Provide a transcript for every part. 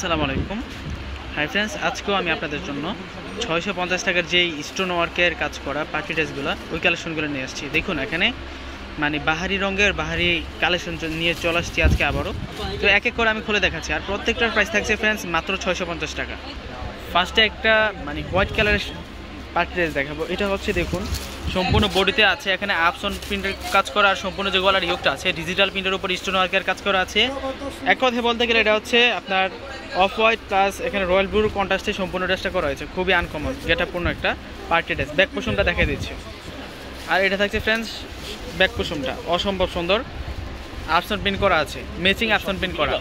আসসালামু আলাইকুম। Hi friends আজকেও আমি আপনাদের জন্য ছয়শো পঞ্চাশ টাকার যেই স্টোন ওয়ার্কের কাজ করা পার্টি ড্রেসগুলো ওই কালেকশনগুলো নিয়ে আসছি। দেখুন এখানে মানে বাহারি রঙের, বাহারি কালেকশন নিয়ে চলে আসছি আজকে আবারও। তো এক এক করে আমি খুলে দেখাচ্ছি। আর প্রত্যেকটার প্রাইস থাকছে ফ্রেন্ডস মাত্র ছয়শো পঞ্চাশ টাকা। ফার্স্টে একটা মানে হোয়াইট কালারের পার্টি ড্রেস দেখাবো। এটা হচ্ছে দেখুন, সম্পূর্ণ বডিতে আছে। এখানে আপসন প্রিন্টের কাজ করা আর সম্পূর্ণ যে গলার ইয়োগটা আছে ডিজিটাল প্রিন্টের উপর স্টোন ওয়ার্কের কাজ করা আছে। এক কথায় বলতে গেলে এটা হচ্ছে আপনার অফ হোয়াইট প্লাস এখানে রয়্যাল ব্লুর কন্ট্রাস্টে সম্পূর্ণ ড্রেসটা করা হয়েছে। খুবই আনকমন গেটাপূর্ণ একটা পার্টি ড্রেস ব্যাক পোষণটা দেখা দিচ্ছে। আর এটা থাকছে ফ্রেন্ডস ব্যাক পোষণটা অসম্ভব সুন্দর। আপসন প্রিন্ট করা আছে। ম্যাচিং আপসন প্রিন্ট করা।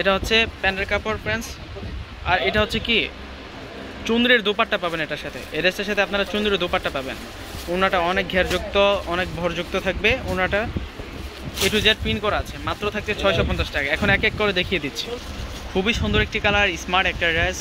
এটা হচ্ছে প্যান্টের কাপড় ফ্রেন্ডস আর এটা হচ্ছে কি? চুন্দ্রের দোপাট্টা পাবেন এটার সাথে। এই ড্রেসটার সাথে আপনারা চুন্দ্রের দোপাট্টা পাবেন। ওনাটা অনেক ঘেরযুক্ত, অনেক ভরযুক্ত থাকবে। ওনাটা এ টু জেড পিন করা আছে। মাত্র থাকছে ছয়শো পঞ্চাশ টাকা। এখন এক এক করে দেখিয়ে দিচ্ছি। খুবই সুন্দর একটি কালার স্মার্ট একটা ড্রেস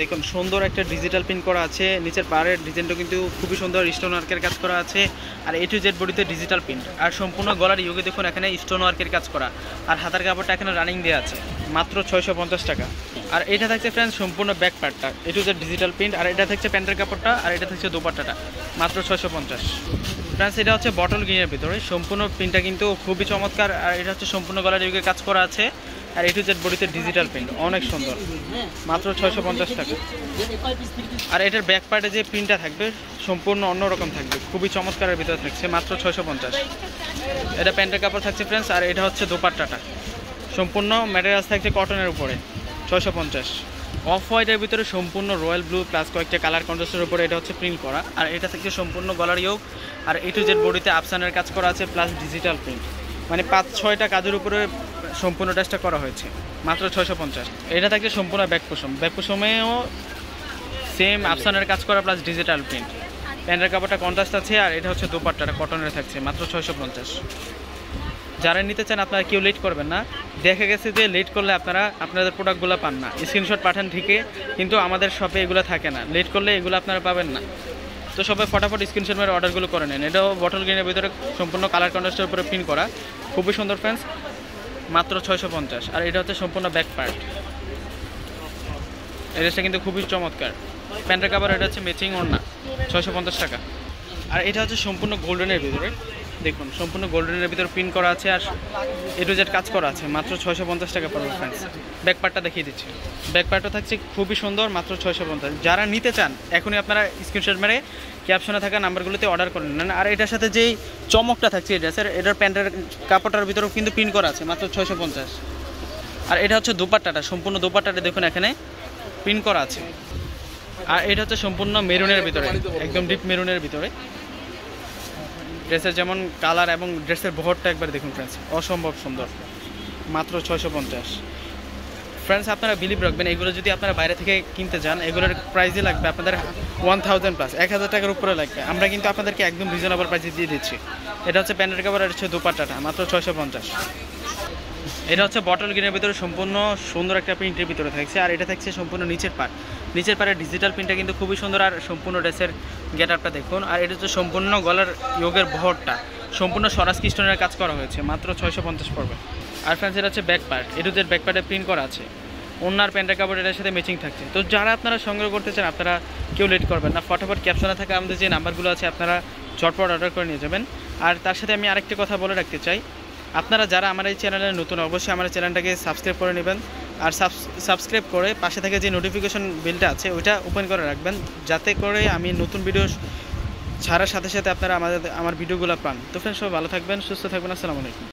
দেখুন, সুন্দর একটা ডিজিটাল প্রিন্ট করা আছে। নিচের পাড়ের ডিজাইনটা কিন্তু খুবই সুন্দর স্টোন ওয়ার্কের কাজ করা আছে। আর এ টু জেড বডিতে ডিজিটাল প্রিন্ট আর সম্পূর্ণ গলার ইউগে দেখুন, এখানে স্টোন ওয়ার্কের কাজ করা। আর হাতার কাপড়টা এখানে রানিং দেওয়া আছে, মাত্র ছয়শো পঞ্চাশ টাকা। আর এটা থাকছে ফ্রেন্ড সম্পূর্ণ ব্যাক পার্টটা A to Z digital print আর এটা থাকছে প্যান্টের কাপড়টা, আর এটা থাকছে দোপাট্টাটা, মাত্র ছয়শো পঞ্চাশ। ফ্রেন্ডস এটা হচ্ছে বটল গ্রিনের ভিতরে। সম্পূর্ণ প্রিন্টটা কিন্তু খুবই চমৎকার। আর এটা হচ্ছে সম্পূর্ণ গলার ইউগে কাজ করা আছে। আর এ টু জেড বডিতে ডিজিটাল প্রিন্ট অনেক সুন্দর। মাত্র ছয়শো পঞ্চাশ টাকা। আর এটার ব্যাক পার্টে যে প্রিন্টটা থাকবে, সম্পূর্ণ অন্যরকম থাকবে, খুবই চমৎকারের ভিতরে থাকছে, মাত্র ছয়শো পঞ্চাশ। এটা প্যান্টের কাপড় থাকছে ফ্রেন্ডস আর এটা হচ্ছে দোপাট্টাটা। সম্পূর্ণ ম্যাটেরিয়ালস থাকছে কটনের উপরে, ছয়শো পঞ্চাশ। অফ হোয়াইটের ভিতরে সম্পূর্ণ রয়্যাল ব্লু প্লাস কয়েকটা কালার কন্ট্রাস্টের উপরে এটা হচ্ছে প্রিন্ট করা। আর এটা থাকছে সম্পূর্ণ গলার ইয়োগ। আর এ টু জেড বডিতে আপসানের কাজ করা আছে প্লাস ডিজিটাল প্রিন্ট মানে পাঁচ ছয়টা কাজের উপরে সম্পূর্ণ ড্রেসটা করা হয়েছে। মাত্র ছয়শো পঞ্চাশ। এটা থাকছে সম্পূর্ণ ব্যাক পোষম ব্যাক পোষমেও সেম আপসানের কাজ করা প্লাস ডিজিটাল প্রিন্ট প্যান্টের কাপড়টা কন্ট্রাস্ট আছে আর এটা হচ্ছে দোপাট্টাটা কটনের থাকছে। মাত্র ছয়শো পঞ্চাশ। যারা নিতে চান আপনারা কেউ লেট করবেন না। দেখা গেছে যে লেট করলে আপনারা আপনাদের প্রোডাক্টগুলো পান না। স্ক্রিনশট পাঠান ঠিকই, কিন্তু আমাদের শপে এগুলো থাকে না। লেট করলে এগুলো আপনারা পাবেন না। তো সবাই ফটাফট স্ক্রিনশট মেরে অর্ডারগুলো করে নেন। এটাও বটল গ্রিনের ভিতরে সম্পূর্ণ কালার কন্ট্রাস্টের উপরে প্রিন্ট করা। খুবই সুন্দর ফ্রেন্ডস মাত্র ছয়শো পঞ্চাশ। আর এটা হচ্ছে সম্পূর্ণ ব্যাক পার্ট এই ড্রেসটা কিন্তু খুবই চমৎকার। প্যান্টের কাপড় এটা হচ্ছে ম্যাচিং ওড়না, ছয়শো পঞ্চাশ টাকা। আর এটা হচ্ছে সম্পূর্ণ গোল্ডেনের ভিতরে। দেখুন, সম্পূর্ণ গোল্ডেনের ভিতরে প্রিন্ট করা আছে আর এ টু জেড কাজ করা আছে। মাত্র ছয়শো পঞ্চাশ টাকা পড়বে ফ্রেন্ডস ব্যাক পার্টটা দেখিয়ে দিচ্ছি। ব্যাক পার্টটা থাকছে খুবই সুন্দর, মাত্র ছয়শো পঞ্চাশ। যারা নিতে চান, এখনই আপনারা স্ক্রিনশট মেরে ক্যাপশনে থাকা নাম্বারগুলোতে অর্ডার করে নেন। আর এটার সাথে যেই চমকটা থাকছে এটা, স্যার, এটার প্যান্টের কাপড়টার ভিতরেও কিন্তু প্রিন্ট করা আছে, মাত্র ছয়শো পঞ্চাশ। আর এটা হচ্ছে দোপাট্টাটা, সম্পূর্ণ দোপাট্টাটা দেখুন এখানে প্রিন্ট করা আছে। আর এটা হচ্ছে সম্পূর্ণ মেরুনের ভিতরে, একদম ডিপ মেরুনের ভিতরে। ড্রেসের যেমন কালার এবং ড্রেসের বহরটা একবার দেখুন ফ্রেন্ডস অসম্ভব সুন্দর, মাত্র ছয়শো পঞ্চাশ। ফ্রেন্ডস আপনারা বিলিভ রাখবেন, এগুলো যদি আপনারা বাইরে থেকে কিনতে যান এগুলোর প্রাইসই লাগবে আপনাদের ওয়ান থাউজেন্ড প্লাস এক হাজার টাকার উপরে লাগবে। আমরা কিন্তু আপনাদেরকে একদম রিজনেবল প্রাইসে দিয়ে দিচ্ছি। এটা হচ্ছে প্যান্টের কাপড় আর হচ্ছে দুপাট্টাটা, মাত্র ছয়শো পঞ্চাশ। এটা হচ্ছে বটল গ্রিনের ভিতরে সম্পূর্ণ সুন্দর একটা প্রিন্টের ভিতরে থাকছে, আর এটা থাকছে সম্পূর্ণ নিচের পার্ট নিচের পাড়ের ডিজিটাল প্রিন্টটা কিন্তু খুবই সুন্দর, আর সম্পূর্ণ ড্রেসের গেট আপটা দেখুন। আর এটা হচ্ছে সম্পূর্ণ গলার যোগের ভরটা, সম্পূর্ণ স্বরাজ কৃষ্ণনের কাজ করা হয়েছে, মাত্র ছয়শো পঞ্চাশ পড়বে। আর ফ্রেন্ডস এটা হচ্ছে ব্যাক পার্ট এটুদের ব্যাক পার্টে প্রিন্ট করা আছে। ওনার প্যান্টের কাপড় এটার সাথে ম্যাচিং থাকছে। তো যারা আপনারা সংগ্রহ করতে চান, আপনারা কেউ লেট করবেন না। ফটাফট ক্যাপশনে থাকা আমাদের যে নাম্বারগুলো আছে, আপনারা ঝটপট অর্ডার করে নিয়ে যাবেন। আর তার সাথে আমি আরেকটি কথা বলে রাখতে চাই। আপনারা যারা আমার এই চ্যানেলে নতুন, অবশ্যই আমার চ্যানেলটাকে সাবস্ক্রাইব করে নেবেন। আর সাবস্ক্রাইব করে পাশে থেকে যে নোটিফিকেশন বিলটা আছে, ওইটা ওপেন করে রাখবেন। যাতে করে আমি নতুন ভিডিও ছাড়ার সাথে সাথে আপনারা আমাদের, আমার ভিডিওগুলো পান। তো ফ্রেন্ড সবাই ভালো থাকবেন, সুস্থ থাকবেন। আসসালামু আলাইকুম।